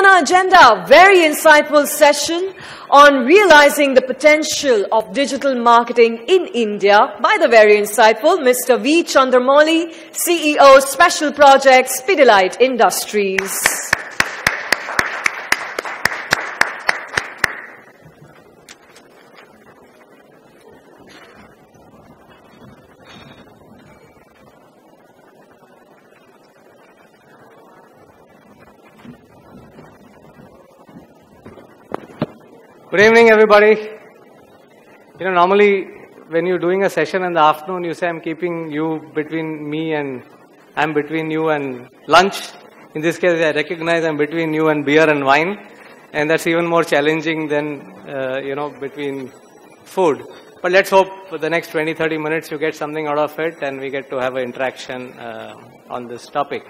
on our agenda, very insightful session on realizing the potential of digital marketing in India by the very insightful Mr. V. Chandramouli, CEO, Special Projects, Pidilite Industries. Good evening, everybody. You know, normally when you're doing a session in the afternoon, you say, I'm keeping you between me and I'm between you and lunch. In this case, I recognize I'm between you and beer and wine. And that's even more challenging than, uh, you know, between food. But let's hope for the next 20, 30 minutes you get something out of it and we get to have an interaction uh, on this topic.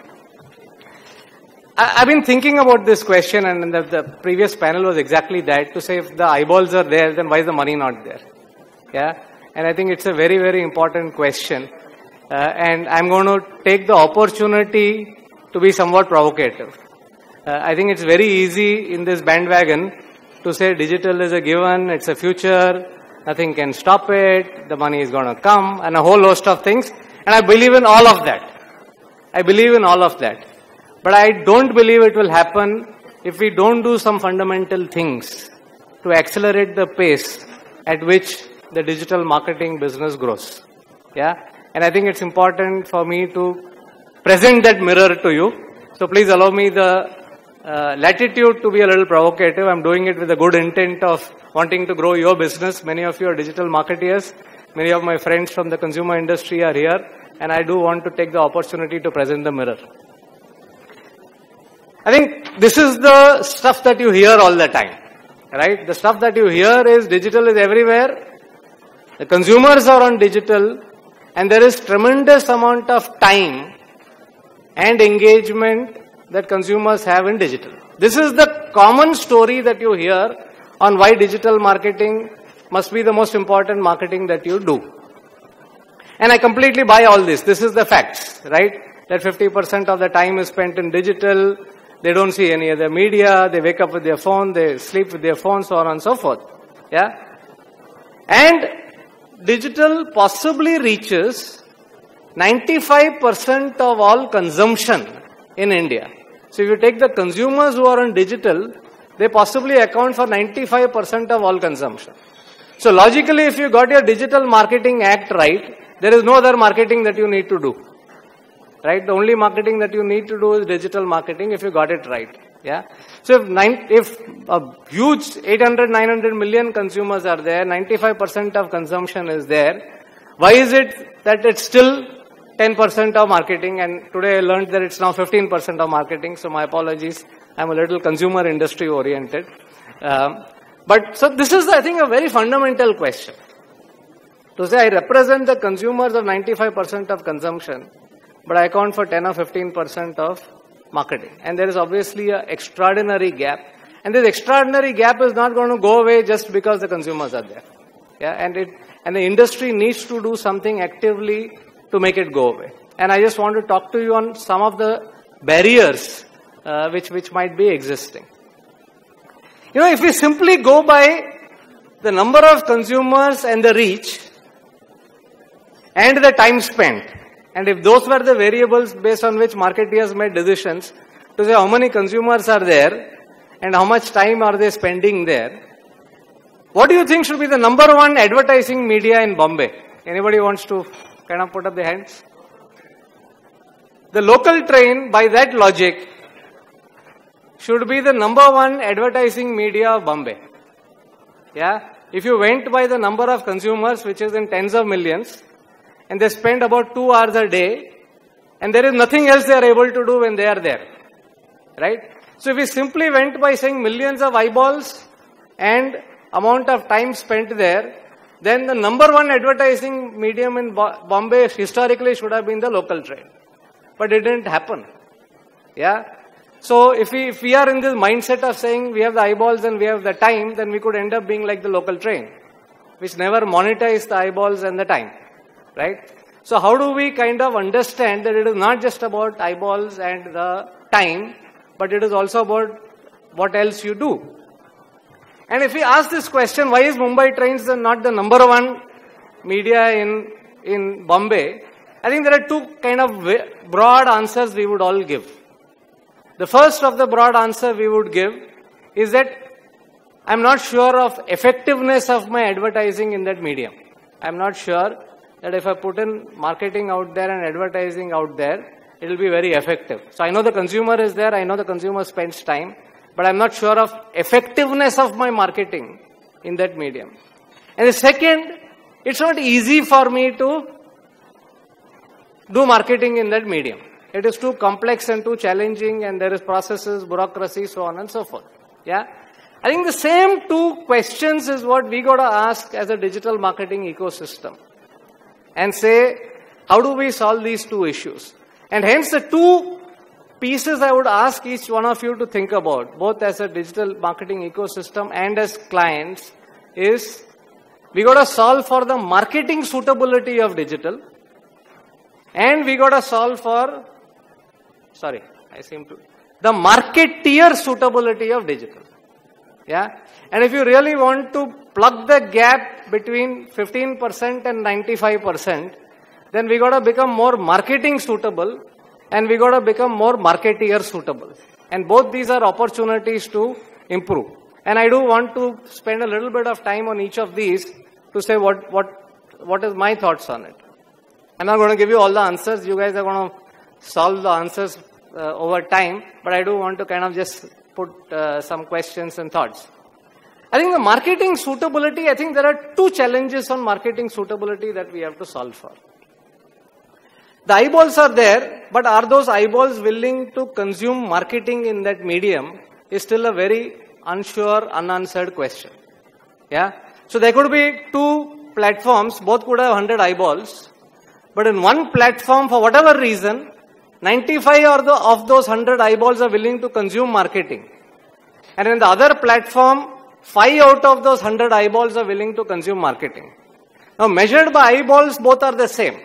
I, have been thinking about this question, and the, the, previous panel was exactly that to say if the eyeballs are there, then why is the money not there? Yeah, and I think it's a very, very important question. Uh, and I'm going to take the opportunity to be somewhat provocative. Uh, I think it's very easy in this bandwagon to say digital is a given, it's a future, nothing can stop it, the money is going to come, and a whole host of things. And I believe in all of that. I believe in all of that. But I don't believe it will happen if we don't do some fundamental things to accelerate the pace at which the digital marketing business grows. Yeah? And I think it's important for me to present that mirror to you. So please allow me the uh, latitude to be a little provocative. I'm doing it with a good intent of wanting to grow your business. Many of you are digital marketeers. Many of my friends from the consumer industry are here. And I do want to take the opportunity to present the mirror. I think this is the stuff that you hear all the time, right? The stuff that you hear is digital is everywhere. The consumers are on digital and there is tremendous amount of time and engagement that consumers have in digital. This is the common story that you hear on why digital marketing must be the most important marketing that you do. And I completely buy all this. This is the facts, right? That 50% of the time is spent in digital, they don't see any other media. They wake up with their phone. They sleep with their phone, so on and so forth. Yeah. And digital possibly reaches 95% of all consumption in India. So if you take the consumers who are on digital, they possibly account for 95% of all consumption. So logically, if you got your digital marketing act right, there is no other marketing that you need to do right? The only marketing that you need to do is digital marketing if you got it right. Yeah. So if nine, if a huge 800, 900 million consumers are there, 95% of consumption is there, why is it that it's still 10% of marketing and today I learned that it's now 15% of marketing, so my apologies. I'm a little consumer industry oriented. Um, but so this is, I think, a very fundamental question. To say I represent the consumers of 95% of consumption, but I account for 10 or 15% of marketing. And there is obviously an extraordinary gap. And this extraordinary gap is not going to go away just because the consumers are there. Yeah, and it, and the industry needs to do something actively to make it go away. And I just want to talk to you on some of the barriers uh, which, which might be existing. You know, if we simply go by the number of consumers and the reach and the time spent, and if those were the variables based on which marketeers made decisions to say how many consumers are there and how much time are they spending there, what do you think should be the number one advertising media in Bombay? Anybody wants to kind of put up their hands? The local train, by that logic, should be the number one advertising media of Bombay. Yeah? If you went by the number of consumers, which is in tens of millions, and they spend about two hours a day and there is nothing else they are able to do when they are there. Right? So if we simply went by saying millions of eyeballs and amount of time spent there, then the number one advertising medium in Bombay historically should have been the local train. But it didn't happen. Yeah? So if we, if we are in this mindset of saying we have the eyeballs and we have the time, then we could end up being like the local train, which never monetized the eyeballs and the time right? So how do we kind of understand that it is not just about eyeballs and the time, but it is also about what else you do. And if we ask this question, why is Mumbai Trains not the number one media in, in Bombay? I think there are two kind of broad answers we would all give. The first of the broad answer we would give is that I'm not sure of effectiveness of my advertising in that medium. I'm not sure that if I put in marketing out there and advertising out there, it will be very effective. So I know the consumer is there, I know the consumer spends time, but I'm not sure of effectiveness of my marketing in that medium. And the second, it's not easy for me to do marketing in that medium. It is too complex and too challenging and there is processes, bureaucracy, so on and so forth. Yeah. I think the same two questions is what we got to ask as a digital marketing ecosystem and say, how do we solve these two issues? And hence the two pieces I would ask each one of you to think about, both as a digital marketing ecosystem and as clients, is we got to solve for the marketing suitability of digital and we got to solve for, sorry, I seem to, the marketeer suitability of digital. Yeah. And if you really want to plug the gap between 15% and 95%, then we got to become more marketing suitable and we got to become more marketeer suitable. And both these are opportunities to improve. And I do want to spend a little bit of time on each of these to say what, what, what is my thoughts on it. I'm not going to give you all the answers. You guys are going to solve the answers uh, over time. But I do want to kind of just put uh, some questions and thoughts. I think the marketing suitability, I think there are two challenges on marketing suitability that we have to solve for. The eyeballs are there, but are those eyeballs willing to consume marketing in that medium is still a very unsure, unanswered question. Yeah? So there could be two platforms, both could have 100 eyeballs, but in one platform, for whatever reason, 95 of those 100 eyeballs are willing to consume marketing. And in the other platform, 5 out of those 100 eyeballs are willing to consume marketing. Now measured by eyeballs, both are the same.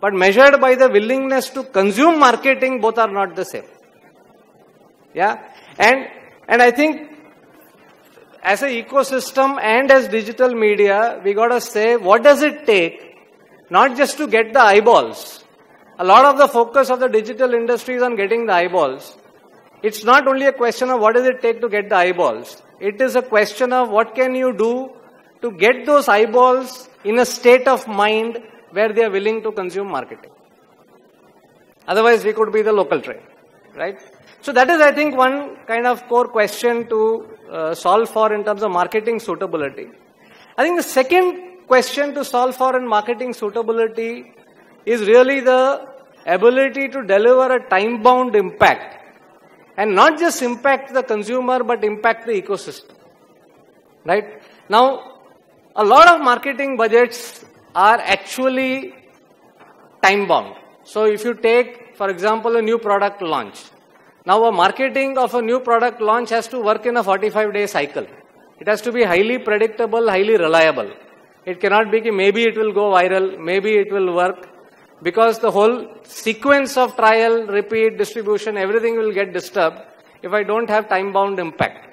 But measured by the willingness to consume marketing, both are not the same. Yeah? And, and I think as an ecosystem and as digital media, we gotta say, what does it take, not just to get the eyeballs. A lot of the focus of the digital industry is on getting the eyeballs. It's not only a question of what does it take to get the eyeballs. It is a question of what can you do to get those eyeballs in a state of mind where they are willing to consume marketing. Otherwise, we could be the local train, right? So that is, I think, one kind of core question to uh, solve for in terms of marketing suitability. I think the second question to solve for in marketing suitability is really the ability to deliver a time-bound impact and not just impact the consumer but impact the ecosystem. Right? Now, a lot of marketing budgets are actually time bound. So if you take, for example, a new product launch. Now a marketing of a new product launch has to work in a 45 day cycle. It has to be highly predictable, highly reliable. It cannot be maybe it will go viral, maybe it will work because the whole sequence of trial, repeat, distribution, everything will get disturbed if I don't have time bound impact.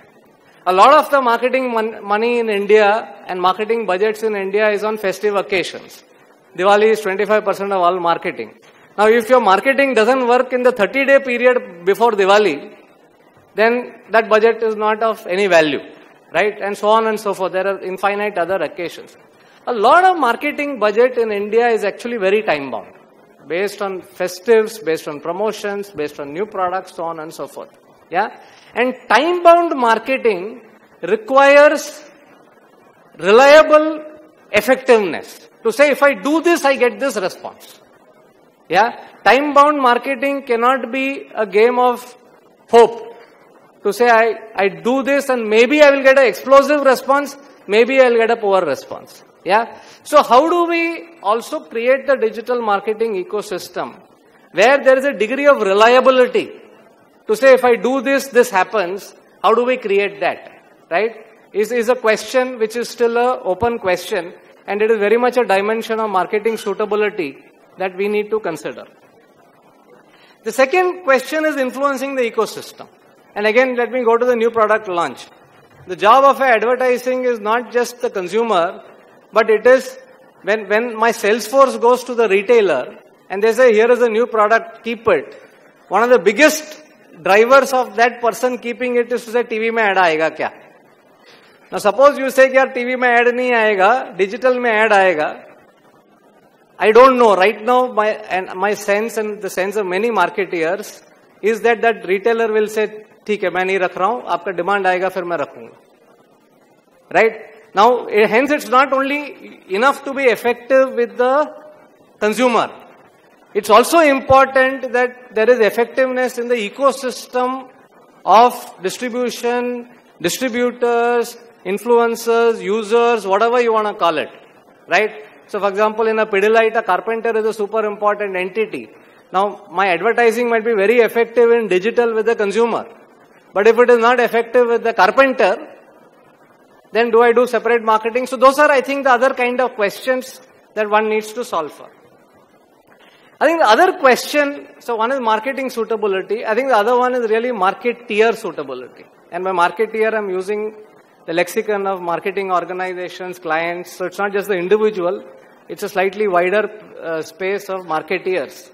A lot of the marketing mon money in India and marketing budgets in India is on festive occasions. Diwali is 25% of all marketing. Now, if your marketing doesn't work in the 30 day period before Diwali, then that budget is not of any value, right? And so on and so forth. There are infinite other occasions. A lot of marketing budget in India is actually very time bound, based on festives, based on promotions, based on new products, so on and so forth. Yeah? And time bound marketing requires reliable effectiveness. To say if I do this, I get this response. Yeah? Time bound marketing cannot be a game of hope. To say I, I do this and maybe I will get an explosive response, maybe I'll get a poor response. Yeah? So how do we also create the digital marketing ecosystem where there is a degree of reliability to say if I do this, this happens, how do we create that? Right? Is, is a question which is still a open question and it is very much a dimension of marketing suitability that we need to consider. The second question is influencing the ecosystem. And again, let me go to the new product launch. The job of advertising is not just the consumer, but it is when, when my sales force goes to the retailer and they say, here is a new product, keep it. One of the biggest drivers of that person keeping it is to say, TV mein ad aayega kya? Now suppose you say, yaar TV mein ad nahi aayega, digital mein ad aayega. I don't know. Right now, my, and my sense and the sense of many marketeers is that that retailer will say, ठीक है मैं नहीं रख रहा हूं आपका demand आएगा फिर मैं रखूंगा right Now, eh, hence it's not only enough to be effective with the consumer. It's also important that there is effectiveness in the ecosystem of distribution, distributors, influencers, users, whatever you want to call it, right? So, for example, in a Pidilite, a carpenter is a super important entity. Now, my advertising might be very effective in digital with the consumer. But if it is not effective with the carpenter, then do I do separate marketing? So those are, I think, the other kind of questions that one needs to solve for. I think the other question, so one is marketing suitability. I think the other one is really marketeer suitability. And by marketeer, I'm using the lexicon of marketing organizations, clients. So it's not just the individual, it's a slightly wider uh, space of marketeers.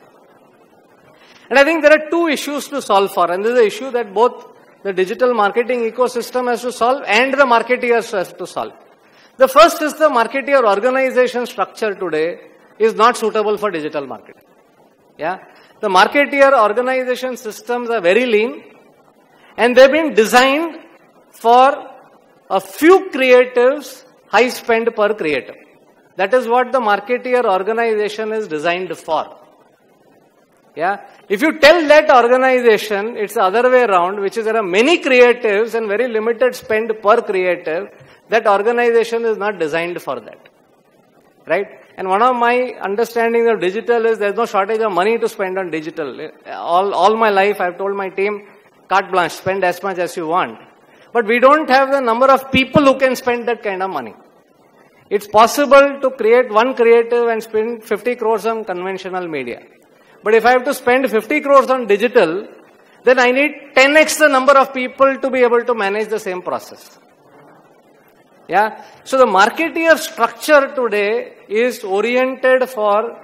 And I think there are two issues to solve for. And this is an issue that both the digital marketing ecosystem has to solve and the marketeers have to solve. The first is the marketeer organization structure today is not suitable for digital marketing. Yeah. The marketeer organization systems are very lean and they've been designed for a few creatives, high spend per creative. That is what the marketeer organization is designed for. Yeah. If you tell that organization, it's the other way around, which is there are many creatives and very limited spend per creative, that organization is not designed for that. Right? And one of my understandings of digital is there's no shortage of money to spend on digital. All, all my life, I've told my team, carte blanche, spend as much as you want. But we don't have the number of people who can spend that kind of money. It's possible to create one creative and spend 50 crores on conventional media. But if I have to spend 50 crores on digital, then I need 10x the number of people to be able to manage the same process. Yeah. So the marketeer structure today is oriented for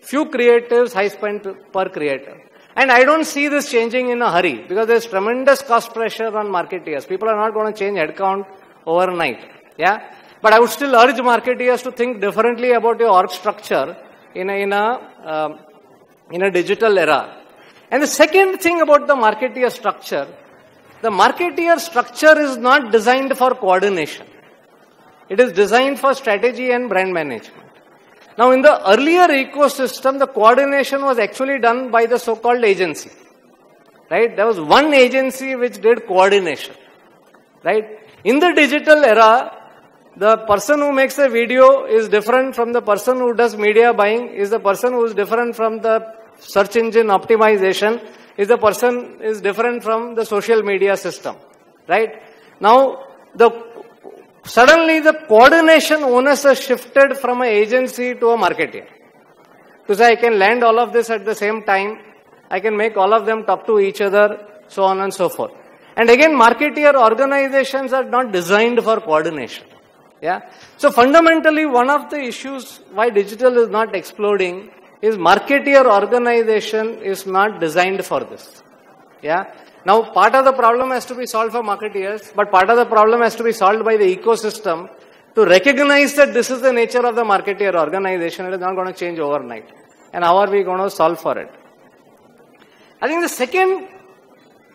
few creatives, high spend per creator. And I don't see this changing in a hurry because there's tremendous cost pressure on marketeers. People are not going to change headcount overnight. Yeah. But I would still urge marketeers to think differently about your org structure in a, in a um, in a digital era. And the second thing about the marketeer structure, the marketeer structure is not designed for coordination. It is designed for strategy and brand management. Now, in the earlier ecosystem, the coordination was actually done by the so-called agency. Right? There was one agency which did coordination. Right? In the digital era, the person who makes a video is different from the person who does media buying, is the person who is different from the search engine optimization is the person is different from the social media system, right? Now, the suddenly the coordination onus has shifted from an agency to a marketer. To say I can land all of this at the same time, I can make all of them talk to each other, so on and so forth. And again, marketeer organizations are not designed for coordination. Yeah. So fundamentally, one of the issues why digital is not exploding is marketeer organization is not designed for this. Yeah. Now, part of the problem has to be solved for marketeers, but part of the problem has to be solved by the ecosystem to recognize that this is the nature of the marketeer organization. It is not going to change overnight. And how are we going to solve for it? I think the second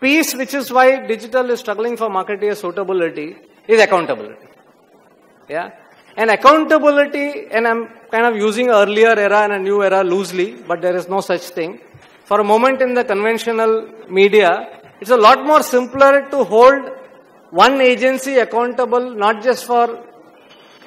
piece, which is why digital is struggling for marketeer suitability, is accountability. Yeah. And accountability, and I'm kind of using earlier era and a new era loosely, but there is no such thing. For a moment in the conventional media, it's a lot more simpler to hold one agency accountable not just for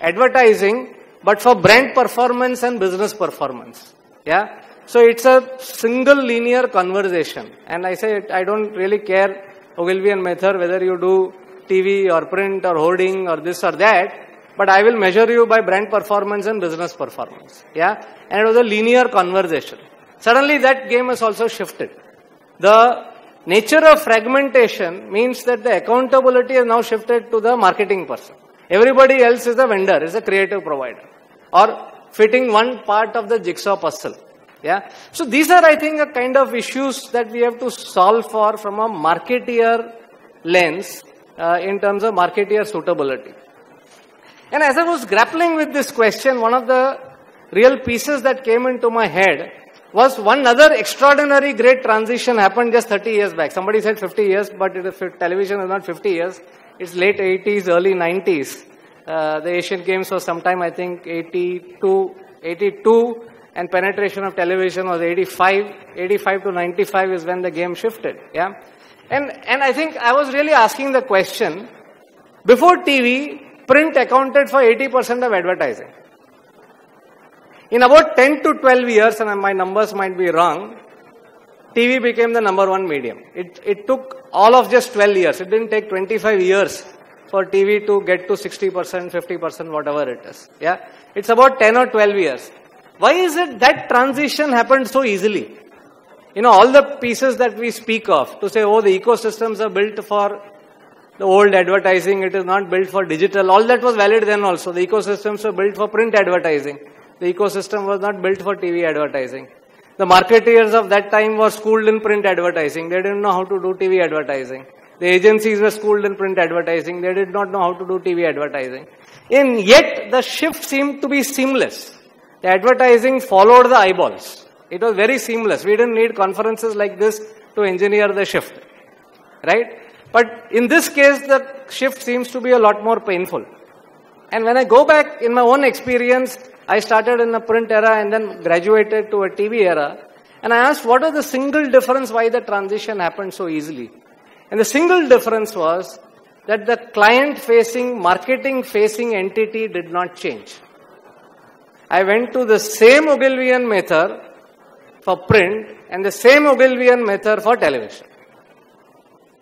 advertising, but for brand performance and business performance. Yeah. So it's a single linear conversation. And I say, I don't really care, Ogilvy and Mather, whether you do TV or print or hoarding or this or that but I will measure you by brand performance and business performance. Yeah. And it was a linear conversation. Suddenly that game has also shifted. The nature of fragmentation means that the accountability is now shifted to the marketing person. Everybody else is a vendor, is a creative provider, or fitting one part of the jigsaw puzzle. Yeah. So these are, I think, a kind of issues that we have to solve for from a marketeer lens uh, in terms of marketeer suitability. And as I was grappling with this question, one of the real pieces that came into my head was one other extraordinary great transition happened just 30 years back. Somebody said 50 years, but television is not 50 years. It's late 80s, early 90s. Uh, the Asian Games was sometime, I think, 82, 82, and penetration of television was 85. 85 to 95 is when the game shifted. Yeah. And, and I think I was really asking the question, before TV, print accounted for 80% of advertising. In about 10 to 12 years, and my numbers might be wrong, TV became the number one medium. It, it took all of just 12 years. It didn't take 25 years for TV to get to 60%, 50%, whatever it is. Yeah. It's about 10 or 12 years. Why is it that transition happened so easily? You know, all the pieces that we speak of to say, oh, the ecosystems are built for the old advertising, it is not built for digital. All that was valid then also. The ecosystems were built for print advertising. The ecosystem was not built for TV advertising. The marketeers of that time were schooled in print advertising. They didn't know how to do TV advertising. The agencies were schooled in print advertising. They did not know how to do TV advertising. And yet the shift seemed to be seamless. The advertising followed the eyeballs. It was very seamless. We didn't need conferences like this to engineer the shift. Right? But in this case, the shift seems to be a lot more painful. And when I go back in my own experience, I started in the print era and then graduated to a TV era. And I asked, what was the single difference why the transition happened so easily? And the single difference was that the client facing, marketing facing entity did not change. I went to the same Ogilvy Mather for print and the same Ogilvy Mather for television.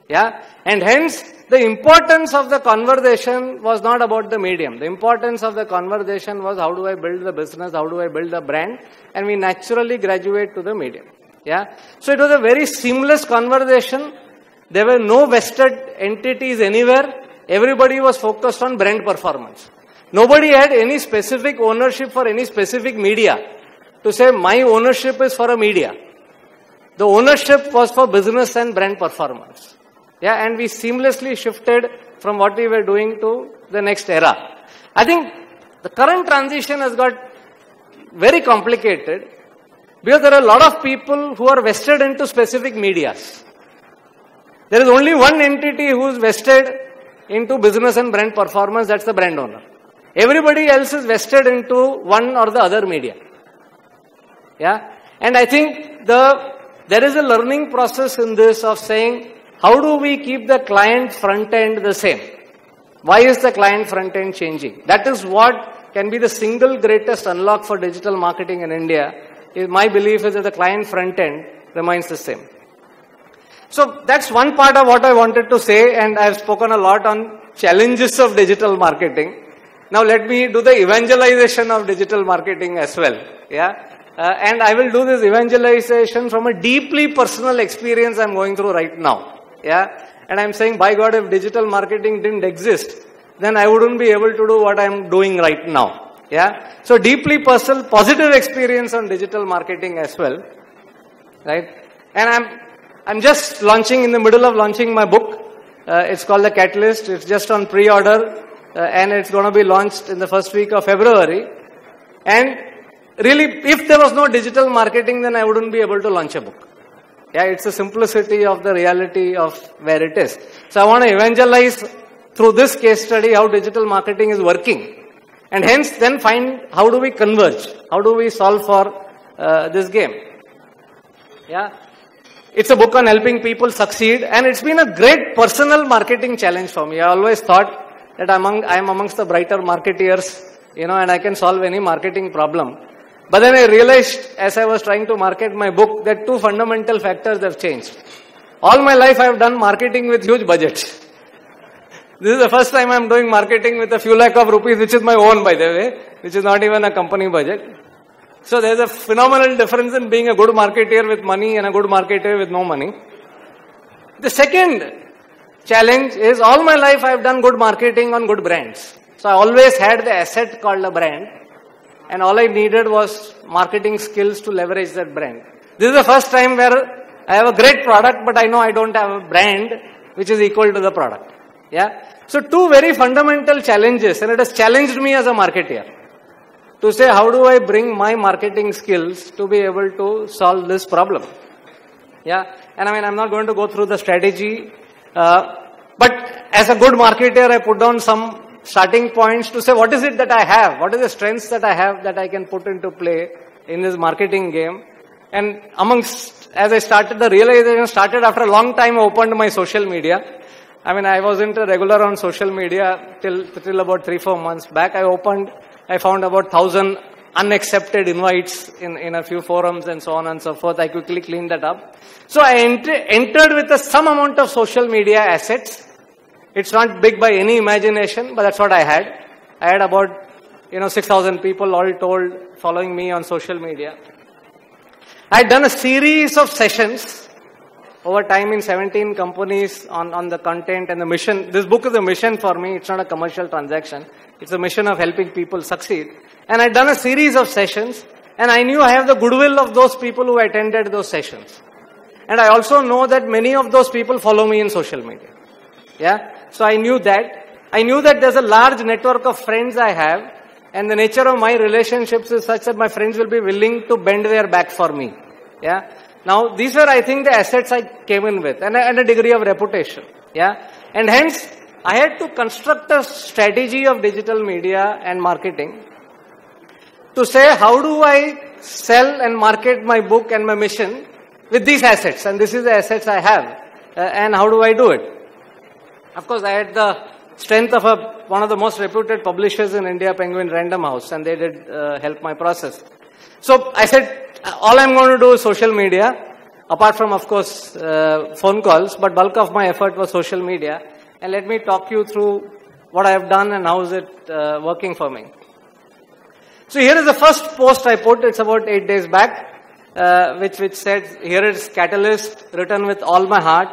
Yeah? And hence, the importance of the conversation was not about the medium. The importance of the conversation was how do I build the business, how do I build the brand, and we naturally graduate to the medium. Yeah. So it was a very seamless conversation. There were no vested entities anywhere. Everybody was focused on brand performance. Nobody had any specific ownership for any specific media to say my ownership is for a media. The ownership was for business and brand performance. Yeah, and we seamlessly shifted from what we were doing to the next era. I think the current transition has got very complicated because there are a lot of people who are vested into specific medias. There is only one entity who is vested into business and brand performance, that's the brand owner. Everybody else is vested into one or the other media. Yeah? And I think the there is a learning process in this of saying how do we keep the client front end the same? Why is the client front end changing? That is what can be the single greatest unlock for digital marketing in India. My belief is that the client front end remains the same. So that's one part of what I wanted to say and I've spoken a lot on challenges of digital marketing. Now let me do the evangelization of digital marketing as well. Yeah. Uh, and I will do this evangelization from a deeply personal experience I'm going through right now. Yeah. And I'm saying, by God, if digital marketing didn't exist, then I wouldn't be able to do what I'm doing right now. Yeah. So deeply personal, positive experience on digital marketing as well. Right. And I'm, I'm just launching in the middle of launching my book. Uh, it's called The Catalyst. It's just on pre-order. Uh, and it's going to be launched in the first week of February. And really, if there was no digital marketing, then I wouldn't be able to launch a book. Yeah, it's the simplicity of the reality of where it is. So I want to evangelize through this case study how digital marketing is working. And hence then find how do we converge? How do we solve for uh, this game? Yeah. It's a book on helping people succeed and it's been a great personal marketing challenge for me. I always thought that among, I'm amongst the brighter marketeers, you know, and I can solve any marketing problem. But then I realized as I was trying to market my book that two fundamental factors have changed. All my life I have done marketing with huge budgets. This is the first time I'm doing marketing with a few lakh of rupees, which is my own by the way, which is not even a company budget. So there's a phenomenal difference in being a good marketeer with money and a good marketer with no money. The second challenge is all my life I've done good marketing on good brands. So I always had the asset called a brand and all I needed was marketing skills to leverage that brand. This is the first time where I have a great product but I know I don't have a brand which is equal to the product. Yeah. So two very fundamental challenges and it has challenged me as a marketer to say how do I bring my marketing skills to be able to solve this problem. Yeah. And I mean I'm not going to go through the strategy uh, but as a good marketer I put down some starting points to say what is it that I have, what are the strengths that I have that I can put into play in this marketing game. And amongst, as I started, the realization started after a long time I opened my social media. I mean, I wasn't a regular on social media till, till about three, four months back. I opened, I found about thousand unaccepted invites in, in a few forums and so on and so forth. I quickly cleaned that up. So I ent entered with a, some amount of social media assets it's not big by any imagination, but that's what I had. I had about, you know, 6,000 people all told following me on social media. I had done a series of sessions over time in 17 companies on, on the content and the mission. This book is a mission for me. It's not a commercial transaction. It's a mission of helping people succeed. And I'd done a series of sessions and I knew I have the goodwill of those people who attended those sessions. And I also know that many of those people follow me in social media. Yeah. So I knew that. I knew that there's a large network of friends I have and the nature of my relationships is such that my friends will be willing to bend their back for me. Yeah. Now these were I think the assets I came in with and a, and a degree of reputation. Yeah. And hence I had to construct a strategy of digital media and marketing to say how do I sell and market my book and my mission with these assets and this is the assets I have uh, and how do I do it. Of course, I had the strength of a, one of the most reputed publishers in India, Penguin Random House, and they did uh, help my process. So I said, all I'm going to do is social media, apart from, of course, uh, phone calls, but bulk of my effort was social media. And let me talk you through what I have done and how is it uh, working for me. So here is the first post I put, it's about eight days back, uh, which, which said, here is Catalyst, written with all my heart,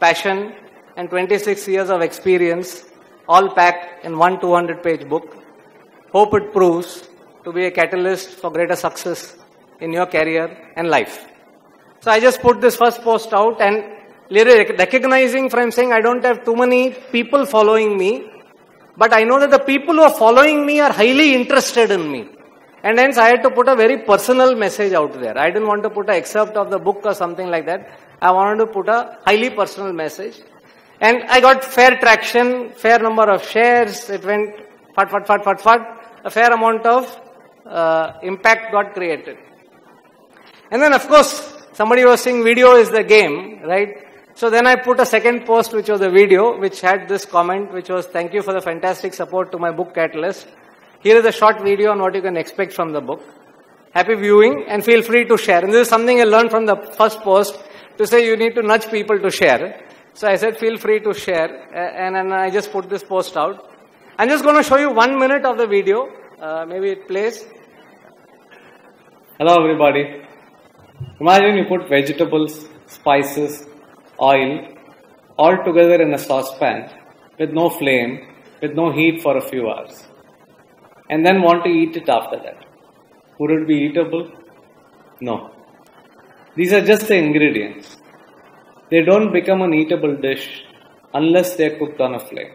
passion, and 26 years of experience, all packed in one 200 page book. Hope it proves to be a catalyst for greater success in your career and life. So I just put this first post out and recognizing from saying I don't have too many people following me, but I know that the people who are following me are highly interested in me. And hence I had to put a very personal message out there. I didn't want to put an excerpt of the book or something like that. I wanted to put a highly personal message. And I got fair traction, fair number of shares, it went fat, fat, fat, fat, fat, a fair amount of uh, impact got created. And then of course, somebody was saying video is the game, right? So then I put a second post which was a video which had this comment which was thank you for the fantastic support to my book Catalyst. Here is a short video on what you can expect from the book. Happy viewing and feel free to share. And this is something I learned from the first post to say you need to nudge people to share. So I said, feel free to share. And, and I just put this post out. I'm just going to show you one minute of the video. Uh, maybe it plays. Hello, everybody. Imagine you put vegetables, spices, oil all together in a saucepan with no flame, with no heat for a few hours, and then want to eat it after that. Would it be eatable? No. These are just the ingredients. They don't become an eatable dish unless they're cooked on a flame.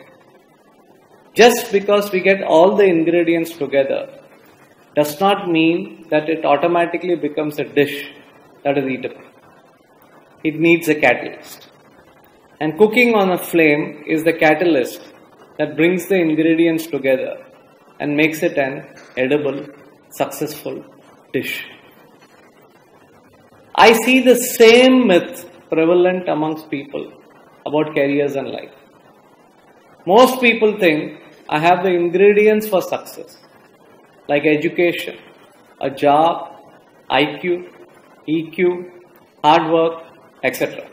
Just because we get all the ingredients together does not mean that it automatically becomes a dish that is eatable. It needs a catalyst. And cooking on a flame is the catalyst that brings the ingredients together and makes it an edible, successful dish. I see the same myth prevalent amongst people about careers and life. Most people think I have the ingredients for success, like education, a job, IQ, EQ, hard work, etc.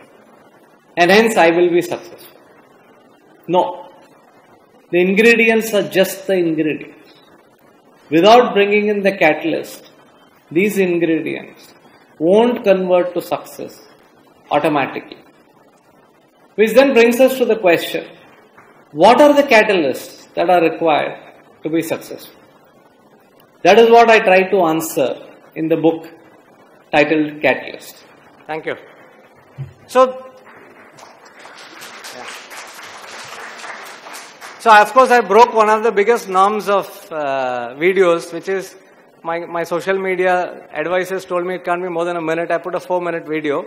And hence I will be successful. No. The ingredients are just the ingredients. Without bringing in the catalyst, these ingredients won't convert to success automatically. Which then brings us to the question what are the catalysts that are required to be successful? That is what I try to answer in the book titled Catalyst. Thank you. So, so of course I broke one of the biggest norms of uh, videos, which is my, my social media advisors told me it can't be more than a minute. I put a four minute video,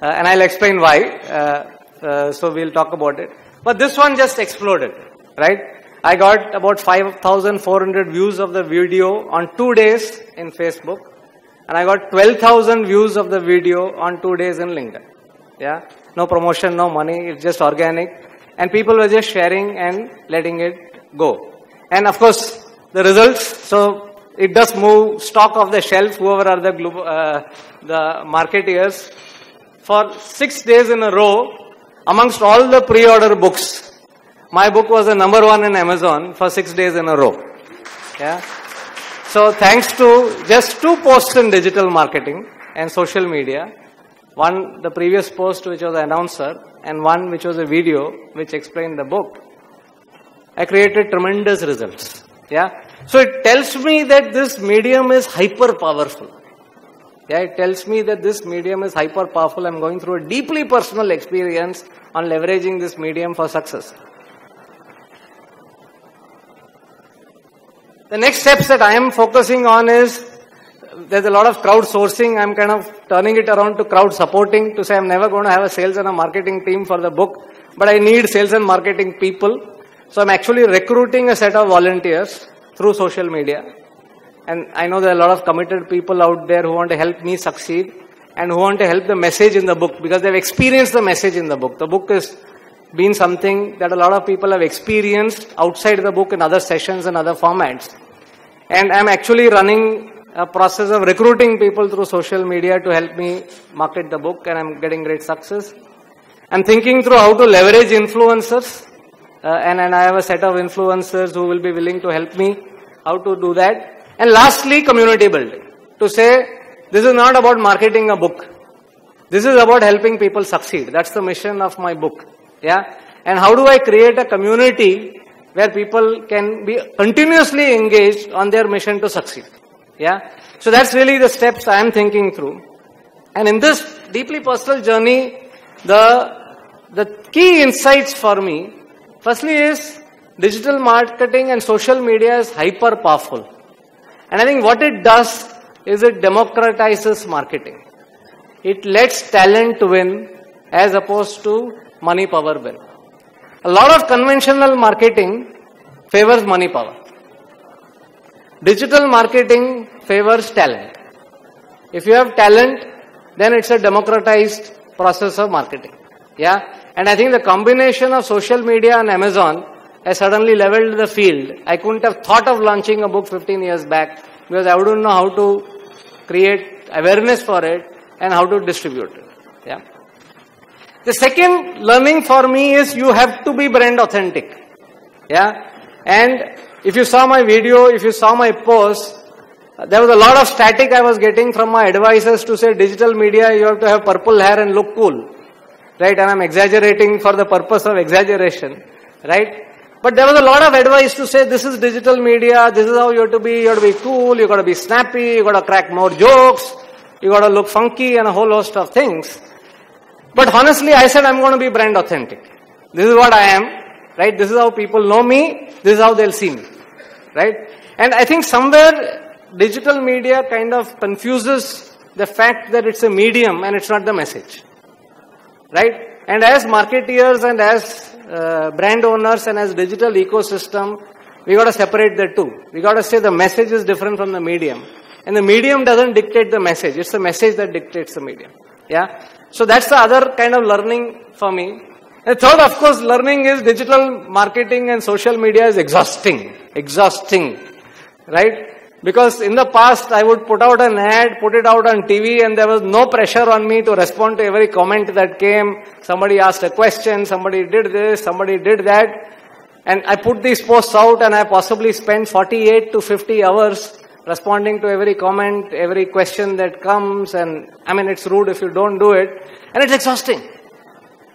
and I'll explain why. Uh, uh so we'll talk about it. But this one just exploded, right? I got about 5,400 views of the video on two days in Facebook, and I got 12,000 views of the video on two days in LinkedIn. Yeah, no promotion, no money, it's just organic, and people were just sharing and letting it go. And of course, the results. So it does move stock off the shelf. Whoever are the global, uh, the marketeers for six days in a row amongst all the pre-order books, my book was the number one in Amazon for six days in a row. Yeah. So thanks to just two posts in digital marketing and social media, one the previous post which was an announcer and one which was a video which explained the book, I created tremendous results. Yeah. So it tells me that this medium is hyper powerful. Yeah, it tells me that this medium is hyper powerful. I'm going through a deeply personal experience on leveraging this medium for success. The next steps that I am focusing on is there's a lot of crowdsourcing. I'm kind of turning it around to crowd supporting to say I'm never going to have a sales and a marketing team for the book, but I need sales and marketing people. So I'm actually recruiting a set of volunteers through social media and I know there are a lot of committed people out there who want to help me succeed and who want to help the message in the book because they've experienced the message in the book. The book has been something that a lot of people have experienced outside the book in other sessions and other formats. And I'm actually running a process of recruiting people through social media to help me market the book and I'm getting great success. I'm thinking through how to leverage influencers uh, and, and I have a set of influencers who will be willing to help me how to do that. And lastly, community building. To say, this is not about marketing a book. This is about helping people succeed. That's the mission of my book. Yeah. And how do I create a community where people can be continuously engaged on their mission to succeed? Yeah. So that's really the steps I am thinking through. And in this deeply personal journey, the, the key insights for me, firstly is digital marketing and social media is hyper powerful. And I think what it does is it democratizes marketing. It lets talent win as opposed to money power win. A lot of conventional marketing favors money power. Digital marketing favors talent. If you have talent, then it's a democratized process of marketing. Yeah. And I think the combination of social media and Amazon I suddenly leveled the field. I couldn't have thought of launching a book 15 years back because I wouldn't know how to create awareness for it and how to distribute it. Yeah. The second learning for me is you have to be brand authentic. Yeah. And if you saw my video, if you saw my post, there was a lot of static I was getting from my advisors to say digital media, you have to have purple hair and look cool. Right? And I'm exaggerating for the purpose of exaggeration. Right? But there was a lot of advice to say this is digital media, this is how you have to be, you have to be cool, you got to be snappy, you got to crack more jokes, you got to look funky and a whole host of things. But honestly, I said I'm going to be brand authentic. This is what I am, right? This is how people know me, this is how they'll see me, right? And I think somewhere digital media kind of confuses the fact that it's a medium and it's not the message, right? And as marketeers and as uh, brand owners and as digital ecosystem, we got to separate the two. We got to say the message is different from the medium. And the medium doesn't dictate the message. It's the message that dictates the medium. Yeah. So that's the other kind of learning for me. The third, of course, learning is digital marketing and social media is exhausting. Exhausting. Right? Because in the past, I would put out an ad, put it out on TV, and there was no pressure on me to respond to every comment that came. Somebody asked a question, somebody did this, somebody did that. And I put these posts out, and I possibly spent 48 to 50 hours responding to every comment, every question that comes. And I mean, it's rude if you don't do it. And it's exhausting.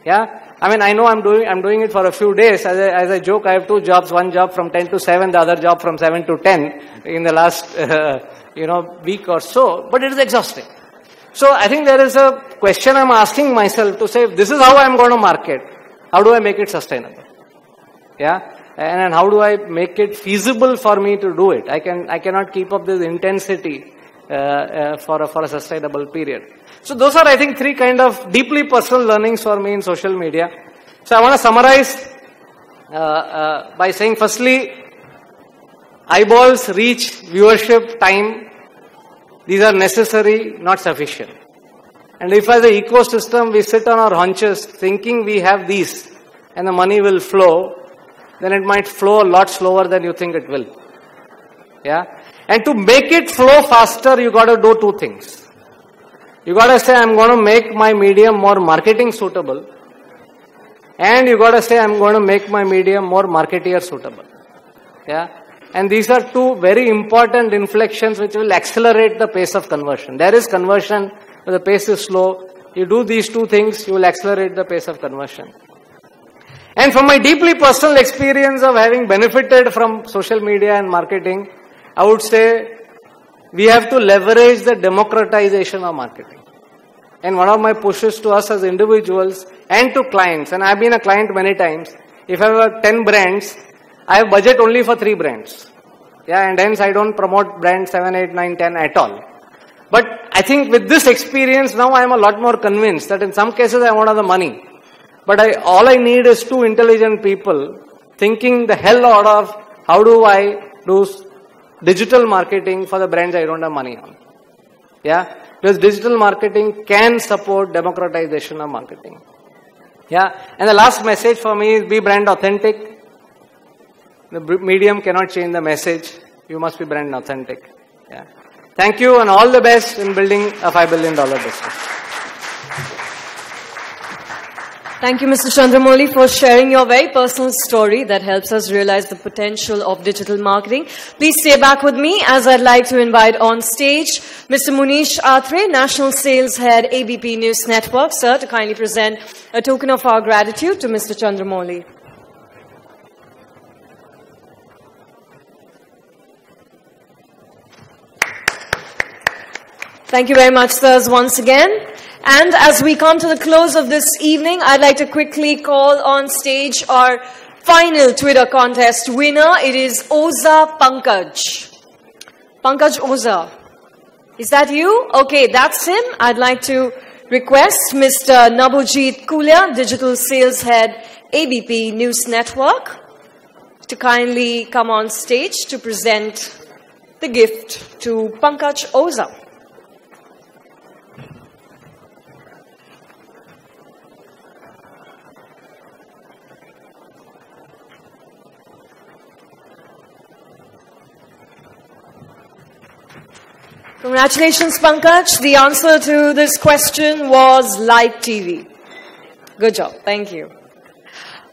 Yeah? I mean, I know I'm doing, I'm doing it for a few days. As a, as I joke, I have two jobs, one job from 10 to 7, the other job from 7 to 10 in the last, uh, you know, week or so, but it is exhausting. So I think there is a question I'm asking myself to say, this is how I'm going to market. How do I make it sustainable? Yeah? And, and how do I make it feasible for me to do it? I can, I cannot keep up this intensity uh, uh, for, a, for a sustainable period. So those are, I think, three kind of deeply personal learnings for me in social media. So I want to summarize uh, uh, by saying, firstly, eyeballs, reach, viewership, time, these are necessary, not sufficient. And if as an ecosystem we sit on our haunches thinking we have these and the money will flow, then it might flow a lot slower than you think it will. Yeah? And to make it flow faster, you gotta do two things. You gotta say, I'm gonna make my medium more marketing suitable. And you gotta say, I'm gonna make my medium more marketeer suitable. Yeah? And these are two very important inflections which will accelerate the pace of conversion. There is conversion, but the pace is slow. You do these two things, you will accelerate the pace of conversion. And from my deeply personal experience of having benefited from social media and marketing, I would say we have to leverage the democratization of marketing. And one of my pushes to us as individuals and to clients, and I've been a client many times, if I have 10 brands, I have budget only for 3 brands. Yeah, and hence I don't promote brand 7, 8, 9, 10 at all. But I think with this experience now I am a lot more convinced that in some cases I want the money. But I, all I need is two intelligent people thinking the hell out of how do I do digital marketing for the brands I don't have money on. Yeah, because digital marketing can support democratization of marketing. Yeah, and the last message for me is be brand authentic. The medium cannot change the message. You must be brand authentic. Yeah. Thank you and all the best in building a $5 billion business. Thank you, Mr. Chandramouli, for sharing your very personal story that helps us realize the potential of digital marketing. Please stay back with me as I'd like to invite on stage Mr. Munish Atre, National Sales Head, ABP News Network, sir, to kindly present a token of our gratitude to Mr. Chandramouli. Thank you very much, sirs, once again. And as we come to the close of this evening, I'd like to quickly call on stage our final Twitter contest winner. It is Oza Pankaj. Pankaj Oza. Is that you? Okay, that's him. I'd like to request Mr. Nabojit Kulia, Digital Sales Head, ABP News Network, to kindly come on stage to present the gift to Pankaj Oza. Congratulations, Pankaj. The answer to this question was live TV. Good job. Thank you.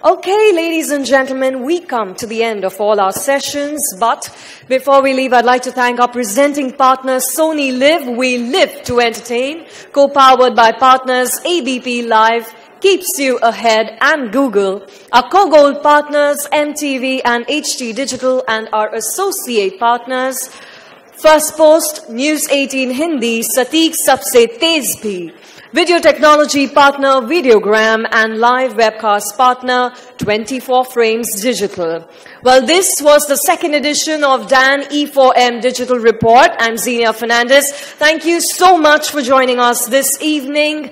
Okay, ladies and gentlemen, we come to the end of all our sessions, but before we leave, I'd like to thank our presenting partner, Sony Live. We live to entertain, co-powered by partners ABP Live, Keeps You Ahead, and Google. Our co-gold partners, MTV and HT Digital, and our associate partners, Firstpost, News 18 Hindi, Satik Sabse Tez Bhi. Video technology partner, Videogram, and live webcast partner, 24 Frames Digital. Well, this was the second edition of Dan E4M Digital Report. I'm Xenia Fernandez. Thank you so much for joining us this evening.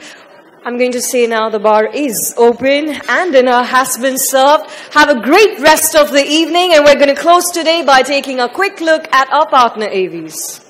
I'm going to say now the bar is open and dinner has been served. Have a great rest of the evening and we're going to close today by taking a quick look at our partner AVs.